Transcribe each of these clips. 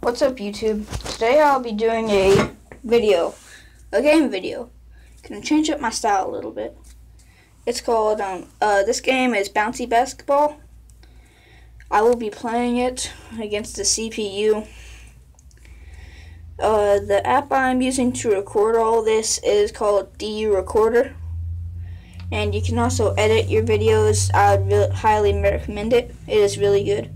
What's up YouTube? Today I'll be doing a video, a game video. Gonna change up my style a little bit. It's called, um, uh, this game is Bouncy Basketball. I will be playing it against the CPU. Uh, the app I'm using to record all this is called DU Recorder. And you can also edit your videos. I would really highly recommend it. It is really good.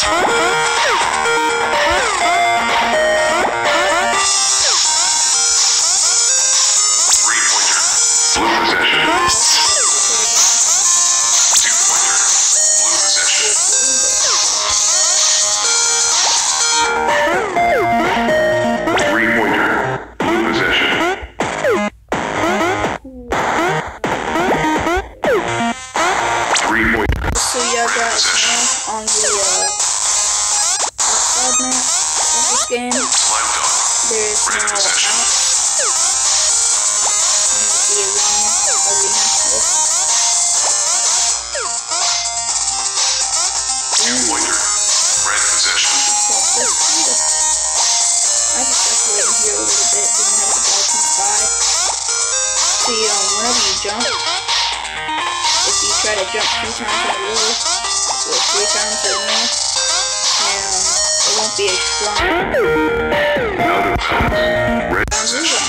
Three jump, if you try to jump three times in a row, or three times in a row, it won't be as strong. Out of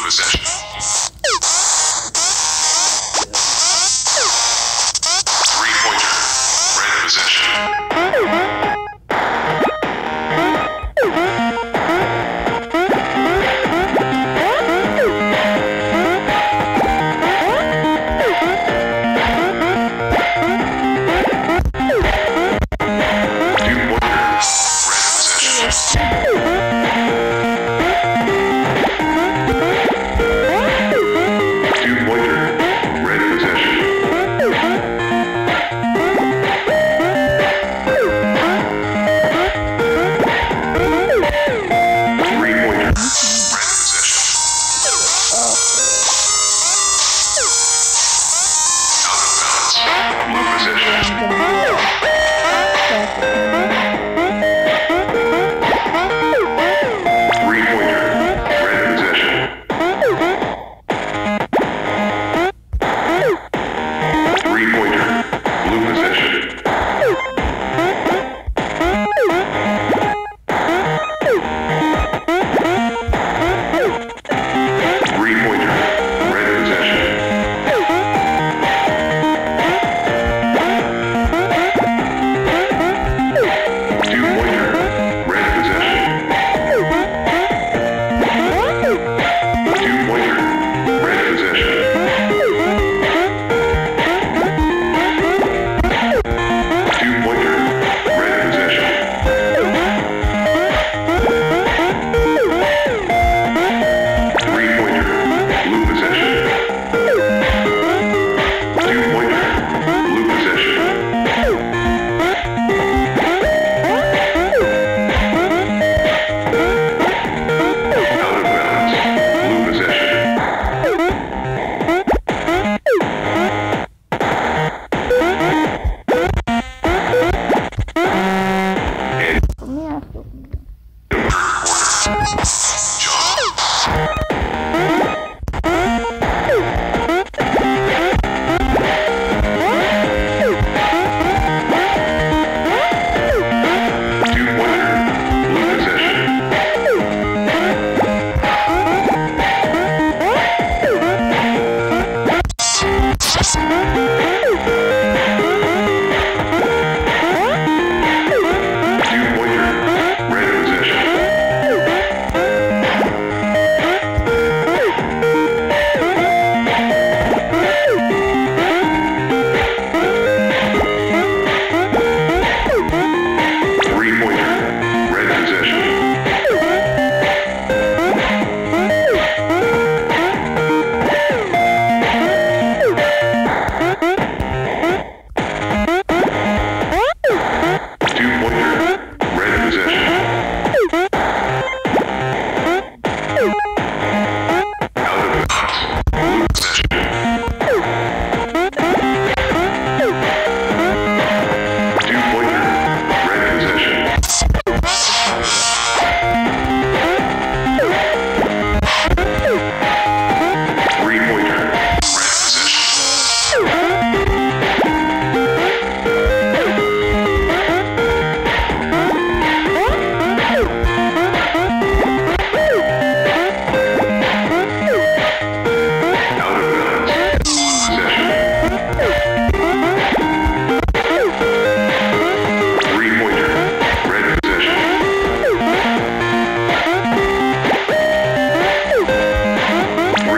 possession.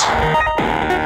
Peace.